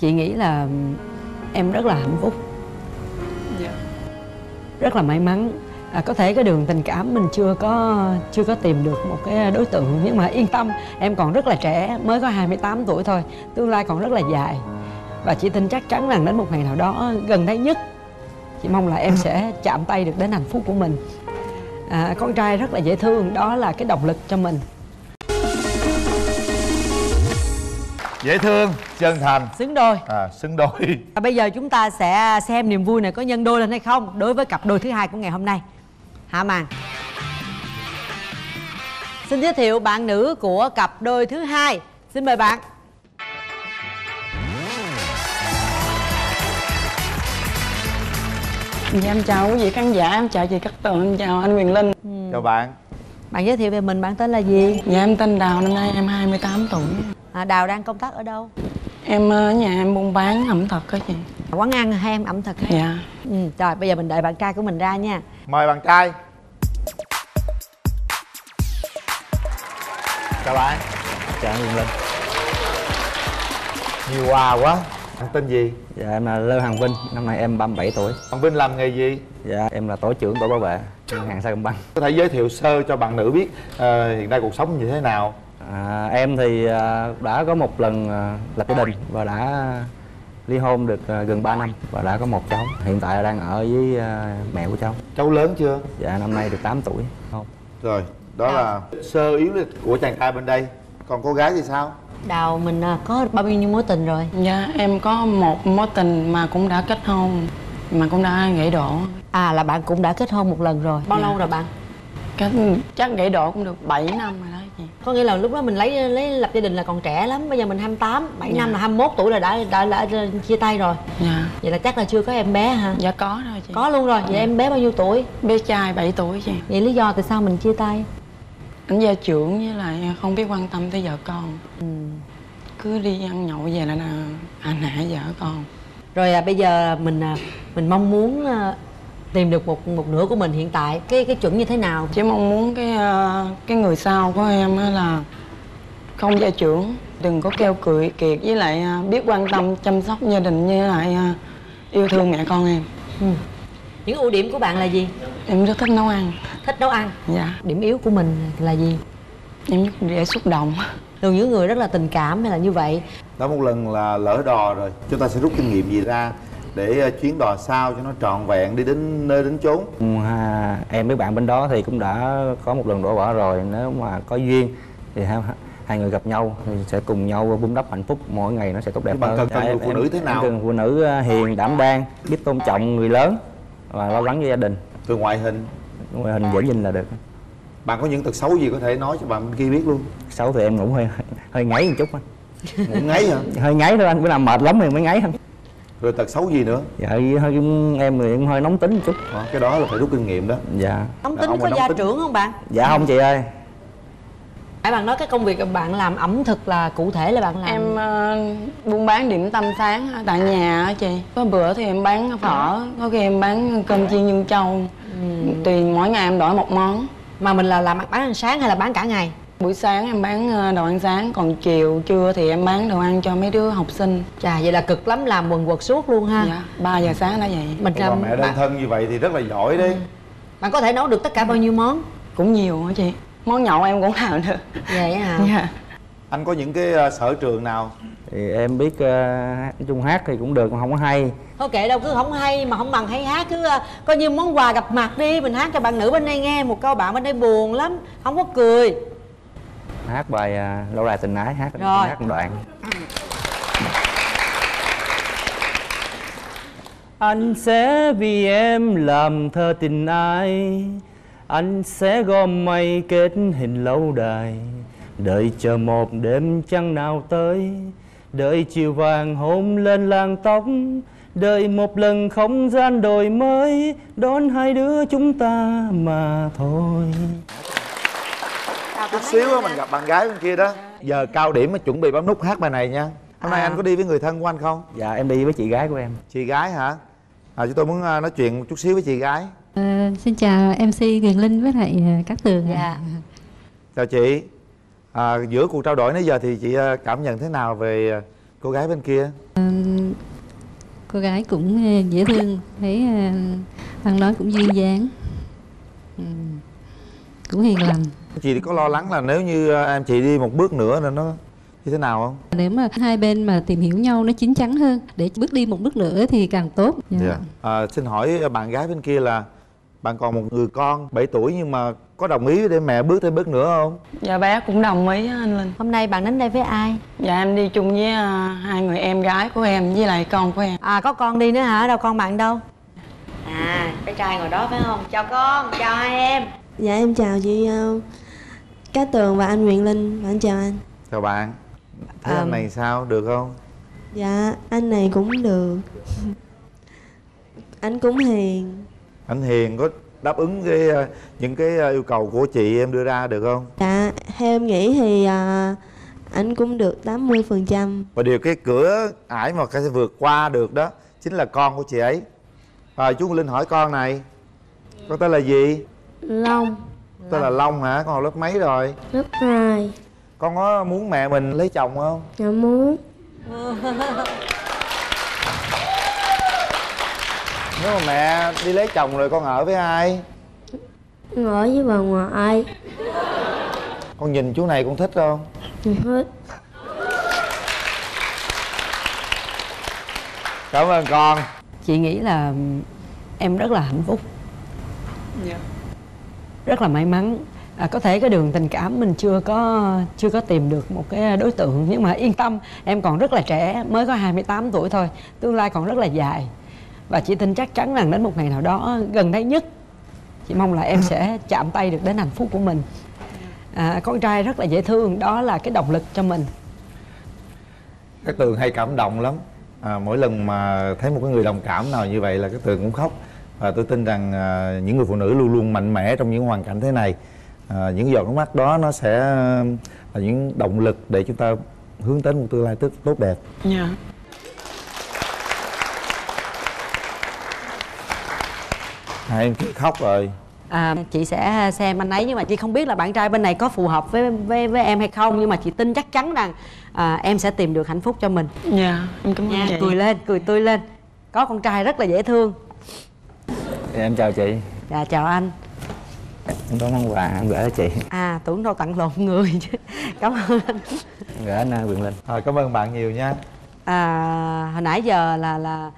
chị nghĩ là em rất là hạnh phúc. Dạ. Rất là may mắn. À, có thể cái đường tình cảm mình chưa có chưa có tìm được một cái đối tượng nhưng mà yên tâm em còn rất là trẻ mới có 28 tuổi thôi tương lai còn rất là dài. Và chị tin chắc chắn rằng đến một ngày nào đó gần đây nhất chị mong là em sẽ chạm tay được đến hạnh phúc của mình. À, con trai rất là dễ thương đó là cái động lực cho mình dễ thương chân thành. Xứng đôi. À xứng đôi. Và bây giờ chúng ta sẽ xem niềm vui này có nhân đôi lên hay không đối với cặp đôi thứ hai của ngày hôm nay. Hạ màn xin giới thiệu bạn nữ của cặp đôi thứ hai. Xin mời bạn. Dạ em chào quý vị khán giả em chào chị Cát Tường em chào anh Quyền Linh. Chào bạn. Bạn giới thiệu về mình bạn tên là gì? Dạ em tên Đào năm nay em 28 tuổi à, đào đang công tác ở đâu? Em ở nhà em buôn bán ẩm thực á chị. Quán ăn hay em ẩm thực hay dạ. Ừ, rồi bây giờ mình đợi bạn trai của mình ra nha. Mời bạn trai. Chào bạn. Chào anh Quyền Linh. Nhiều quà quá. Bạn tên gì? Dạ em là Lê Hoàng Vinh, năm nay em 37 tuổi. Bạn vinh làm nghề gì? Dạ em là tổ trưởng tổ bảo vệ ngân hàng Sacombank có thể giới thiệu sơ cho bạn nữ biết ờ, hiện nay cuộc sống như thế nào à, Em thì à, đã có một lần à, lập gia đình và đã ly hôn được à, gần 3 năm và đã có một cháu. Hiện tại đang ở với mẹ của cháu. Cháu lớn chưa? Dạ năm nay được 8 tuổi. Không. Rồi đó là sơ yếu của chàng trai bên đây. Còn cô gái thì sao? Đào mình có bao nhiêu mối tình rồi? Dạ em có một mối tình mà cũng đã kết hôn mà cũng đã gãy đổ. À là bạn cũng đã kết hôn một lần rồi. Bao Dạ. lâu rồi bạn Kết, chắc gãy đổ cũng được 7 năm rồi đó chị. Có nghĩa là lúc đó mình lấy lấy lập gia đình là còn trẻ lắm bây giờ mình 28 7 Dạ. năm là 21 tuổi là đã đã, đã, đã chia tay rồi. Dạ. Vậy là chắc là chưa có em bé hả? Dạ có rồi chị. Có luôn rồi. Vậy em bé bao nhiêu tuổi? Bé trai 7 tuổi chị. Vậy lý do tại sao mình chia tay? Anh gia trưởng với lại không biết quan tâm tới vợ con. Ừ. cứ đi ăn nhậu về là là à vợ con. Rồi à, bây giờ mình à, mình mong muốn à, tìm được một một nửa của mình hiện tại. Cái cái chuẩn như thế nào? Chỉ mong muốn cái ờ, cái người sau của em á là không gia trưởng đừng có keo cười kiệt với lại ờ, biết quan tâm chăm sóc gia đình với lại ờ, yêu thương mẹ con em. Ừ. những ưu điểm của bạn là gì? Em rất thích nấu ăn. Thích nấu ăn? Dạ. Điểm yếu của mình là gì? Em rất dễ xúc động. Thường những người rất là tình cảm hay là như vậy? Đã một lần là lỡ đò rồi chúng ta sẽ rút kinh nghiệm gì ra để ờ, chuyến đò sau cho nó trọn vẹn đi đến nơi đến chốn. Ha, Em với bạn bên đó thì cũng đã có một lần đổ vỡ rồi. Nếu mà có duyên thì hai, hai người gặp nhau thì sẽ cùng nhau vun đắp hạnh phúc. Mỗi ngày nó sẽ tốt đẹp bạn hơn. cần- cần Dạ, người phụ nữ thế nào? cần phụ nữ ờ, hiền đảm đang biết tôn trọng người lớn và lo lắng cho gia đình. Từ ngoại hình? Ngoại hình dễ nhìn là được. Bạn có những tật xấu gì có thể nói cho bạn kia biết luôn? Xấu thì em ngủ hơi hơi ngáy một chút anh ngủ ngáy hả? Hơi ngáy thôi anh bữa nào mệt lắm thì mới ngáy thôi rồi tật xấu gì nữa? Dạ hơi em thì cũng hơi nóng tính một chút. Đó, cái đó là phải rút kinh nghiệm đó. Dạ. Nóng tính có nóng gia tính. trưởng không bạn? Dạ không chị ơi. Nãy bạn nói cái công việc bạn làm ẩm thực là cụ thể là bạn làm. Em ờ, buôn bán điểm tâm sáng tại nhà á chị. Có bữa thì em bán phở có khi em bán cơm chiên nhân châu tùy mỗi ngày em đổi một món. Mà mình là làm bán ăn sáng hay là bán cả ngày buổi sáng em bán ờ, đồ ăn sáng còn chiều trưa thì em bán đồ ăn cho mấy đứa học sinh. Chà vậy là cực lắm làm quần quật suốt luôn ha. Dạ 3 giờ sáng đã vậy. Mình bà làm mẹ đơn bạn, thân như vậy thì rất là giỏi đấy. Bạn có thể nấu được tất cả bao nhiêu món? Cũng nhiều hả chị? Món nhậu em cũng làm được. Vậy hả? Dạ. Anh có những cái ờ, sở trường nào? Thì em biết uh, nói chung hát thì cũng được mà không có hay. Thôi kệ đâu cứ không hay mà không bằng hay hát. Cứ ờ, coi như món quà gặp mặt đi mình hát cho bạn nữ bên đây nghe. Một câu bạn bên đây buồn lắm không có cười hát bài uh, lâu đài tình ái hát Rồi. hát một đoạn. Anh sẽ vì em làm thơ tình ai anh sẽ gom mây kết hình lâu đài. Đợi chờ một đêm trăng nào tới đợi chiều vàng hôn lên làng tóc đợi một lần không gian đổi mới đón hai đứa chúng ta mà thôi chút xíu mình gặp bạn gái bên kia đó. Giờ cao điểm mới chuẩn bị bấm nút hát bài này nha. Hôm nay À. anh có đi với người thân của anh không? Dạ em đi với chị gái của em. Chị gái hả? À, chúng tôi muốn ờ, nói chuyện một chút xíu với chị gái. Ờ, xin chào MC Quyền Linh với lại ờ, các tường dạ. Chào chị. À, giữa cuộc trao đổi nãy giờ thì chị cảm nhận thế nào về cô gái bên kia? Cô gái cũng dễ thương thấy ăn nói cũng duyên dáng. Ừ. cũng hiền lành chị có lo lắng là nếu như ờ, em chị đi một bước nữa là nó như thế nào không nếu mà hai bên mà tìm hiểu nhau nó chín chắn hơn để bước đi một bước nữa thì càng tốt dạ. à, xin hỏi bạn gái bên kia là bạn còn một người con 7 tuổi nhưng mà có đồng ý để mẹ bước thêm bước nữa không dạ bé cũng đồng ý anh linh Hôm nay bạn đến đây với ai? dạ em đi chung với à, hai người em gái của em với lại con của em À có con đi nữa hả? Đâu con bạn đâu? À, cái trai ngồi đó phải không? Chào con, chào hai em Dạ em chào chị uh, Cát Tường và anh Nguyễn Linh. Và anh chào anh. Chào bạn. Thấy À, anh này sao? Được không? Dạ anh này cũng được. Anh cũng hiền. Anh hiền có đáp ứng cái ờ, những cái ờ, yêu cầu của chị em đưa ra được không? Dạ theo em nghĩ thì uh, anh cũng được 80% và điều cái cửa ải mà cái sẽ vượt qua được đó chính là con của chị ấy. Rồi chú linh hỏi con này con tên là gì? Long tên là long hả? Con học lớp mấy rồi? Lớp 2 con có muốn mẹ mình lấy chồng không? Dạ muốn. Nếu mà mẹ đi lấy chồng rồi con ở với ai? Ở với bà ngoại. Con nhìn chú này con thích không? Hết cảm ơn con. Chị nghĩ là em rất là hạnh phúc rất là may mắn. À, có thể cái đường tình cảm mình chưa có chưa có tìm được một cái đối tượng nhưng mà yên tâm em còn rất là trẻ mới có 28 tuổi thôi tương lai còn rất là dài. Và chị tin chắc chắn rằng đến một ngày nào đó gần đây nhất chị mong là em sẽ chạm tay được đến hạnh phúc của mình. À, con trai rất là dễ thương đó là cái động lực cho mình. Cái tường hay cảm động lắm. À, mỗi lần mà thấy một cái người đồng cảm nào như vậy là cái tường cũng khóc và tôi tin rằng à, những người phụ nữ luôn luôn mạnh mẽ trong những hoàn cảnh thế này. À, những giọt nước mắt đó nó sẽ là những động lực để chúng ta hướng đến một tương lai tốt tốt đẹp. Dạ. Hai em kia khóc rồi. À, Chị sẽ xem anh ấy nhưng mà chị không biết là bạn trai bên này có phù hợp với với, với em hay không Nhưng mà chị tin chắc chắn rằng à, em sẽ tìm được hạnh phúc cho mình. Dạ em cảm ơn nha chị. Cười lên, cười tươi lên. Có con trai rất là dễ thương em chào chị. Dạ chào anh. Em có món quà em gửi cho chị. À tưởng đâu tặng lộn người chứ. Cảm ơn anh. Gửi anh Quyền Linh. À, cảm ơn bạn nhiều nha. À, hồi nãy giờ là là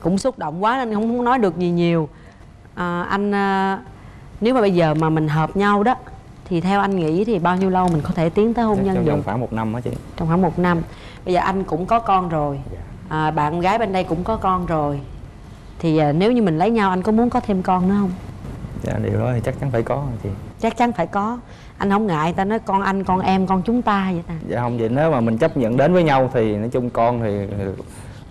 cũng xúc động quá nên không muốn nói được gì nhiều. À, anh à, nếu mà bây giờ mà mình hợp nhau đó thì theo anh nghĩ thì bao nhiêu lâu mình có thể tiến tới hôn nhân trong được? vòng khoảng một năm á chị. Trong khoảng một năm. Bây giờ anh cũng có con rồi. À, bạn gái bên đây cũng có con rồi thì à, nếu như mình lấy nhau anh có muốn có thêm con nữa không? Dạ điều đó thì chắc chắn phải có chị. Chắc chắn phải có. Anh không ngại ta nói con anh con em con chúng ta vậy ta. Dạ không vậy nếu mà mình chấp nhận đến với nhau thì nói chung con thì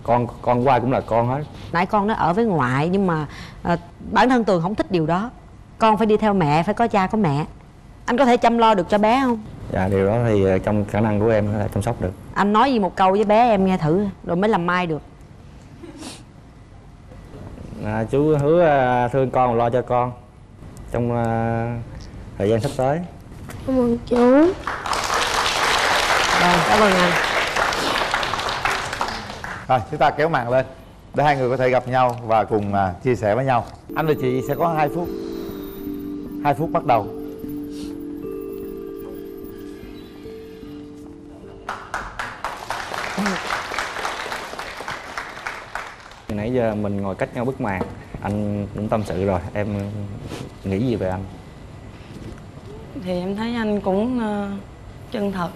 con con qua cũng là con hết. Nãy con nó ở với ngoại nhưng mà à, bản thân tường không thích điều đó. Con phải đi theo mẹ phải có cha có mẹ. Anh có thể chăm lo được cho bé không? Dạ điều đó thì ờ, trong khả năng của em có thể chăm sóc được. Anh nói gì một câu với bé em nghe thử rồi mới làm mai được à, chú hứa ờ, thương con lo cho con trong ờ, thời gian sắp tới. Cảm ơn chú. Rồi cảm ơn anh. Rồi chúng ta kéo màn lên để hai người có thể gặp nhau và cùng à, chia sẻ với nhau. Anh và chị sẽ có 2 phút 2 phút bắt đầu nãy giờ mình ngồi cách nhau bức màn anh cũng tâm sự rồi em nghĩ gì về anh? Thì em thấy anh cũng ờ, chân thật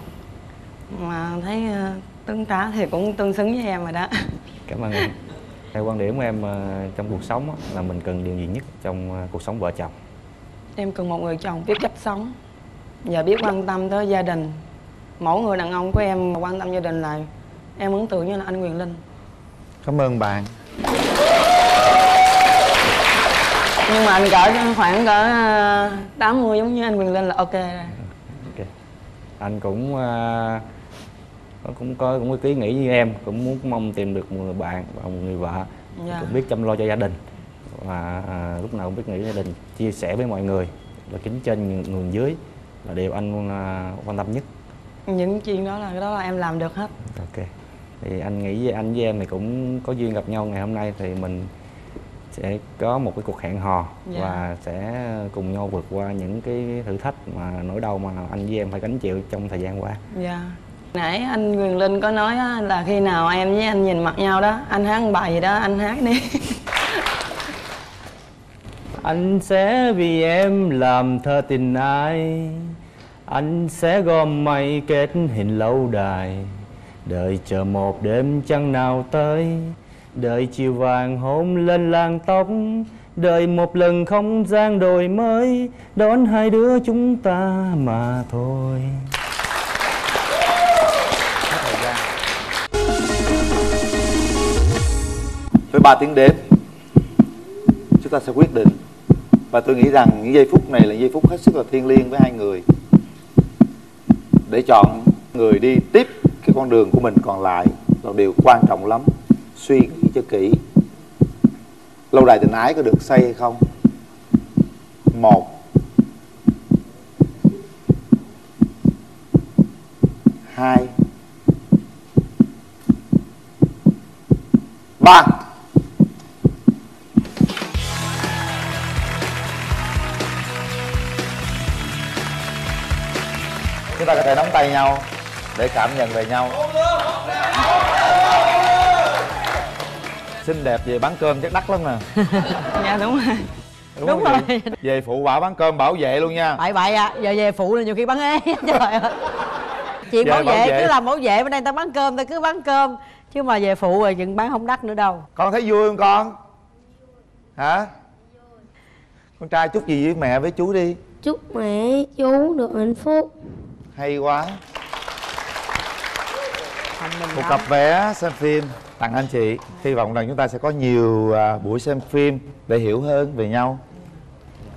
mà thấy ờ, tương trả thì cũng tương xứng với em rồi đó. Cảm ơn em. Theo quan điểm của em ờ, trong cuộc sống á, là mình cần điều gì nhất trong cuộc sống vợ chồng? Em cần một người chồng biết cách sống và biết quan tâm tới gia đình. Mỗi người đàn ông của em quan tâm gia đình là em ấn tượng như là anh Quyền Linh. Cảm ơn bạn nhưng mà anh cỡ khoảng cỡ ờ, 80 giống như anh Quyền Linh là ok rồi. Ok. Anh cũng ờ, cũng có cũng có ý nghĩ như em cũng muốn mong tìm được một người bạn và một người vợ. Dạ. cũng biết chăm lo cho gia đình và à, lúc nào cũng biết nghĩ gia đình chia sẻ với mọi người là kính trên nhường dưới là điều anh à, quan tâm nhất. Những chuyện đó là cái đó là em làm được hết. Ok. Thì anh nghĩ với anh với em thì cũng có duyên gặp nhau ngày hôm nay thì mình sẽ có một cái cuộc hẹn hò Dạ. và sẽ cùng nhau vượt qua những cái thử thách mà nỗi đau mà anh với em phải gánh chịu trong thời gian qua. Dạ. Nãy anh Quyền Linh có nói á, là khi nào em với anh nhìn mặt nhau đó anh hát bài gì đó anh hát đi. Anh sẽ vì em làm thơ tình ai Anh sẽ gom mây kết hình lâu đài Đợi chờ một đêm trăng nào tới Đợi chiều vàng hôn lên làn tóc Đợi một lần không gian đổi mới, Đón hai đứa chúng ta mà thôi. Với ba tiếng đếm, chúng ta sẽ quyết định. Và tôi nghĩ rằng những giây phút này là giây phút hết sức là thiêng liêng với hai người. Để chọn người đi tiếp cái con đường của mình còn lại là điều quan trọng lắm. Suy nghĩ cho kỹ. Lâu đài tình ái có được xây hay không? Một. Hai. Ba. Chúng ta có thể nắm tay nhau để cảm nhận về nhau xinh đẹp về bán cơm chắc đắt lắm nè. Dạ đúng rồi. Đúng, Đúng không rồi. chị? về phụ bảo bán cơm bảo vệ luôn nha. Bậy bậy à giờ về phụ là nhiều khi bán ế. Trời ơi. Chị bảo bảo vệ vệ. cứ làm bảo vệ bên đây ta bán cơm ta cứ bán cơm. Chứ mà về phụ rồi chừng bán không đắt nữa đâu. Con thấy vui không con? Hả? Con trai chúc gì với mẹ với chú đi. Chúc mẹ chú được hạnh phúc. Hay quá. Một cặp vé xem phim tặng anh chị. Hy vọng rằng chúng ta sẽ có nhiều à, buổi xem phim để hiểu hơn về nhau.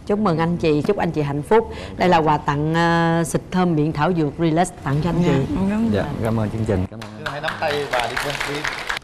Chúc mừng anh chị chúc anh chị hạnh phúc. Đây là quà tặng ờ, xịt thơm miệng thảo dược relax tặng cho anh chị. Dạ, cảm ơn. Chương trình. Cảm ơn. Hãy nắm tay và đi xem phim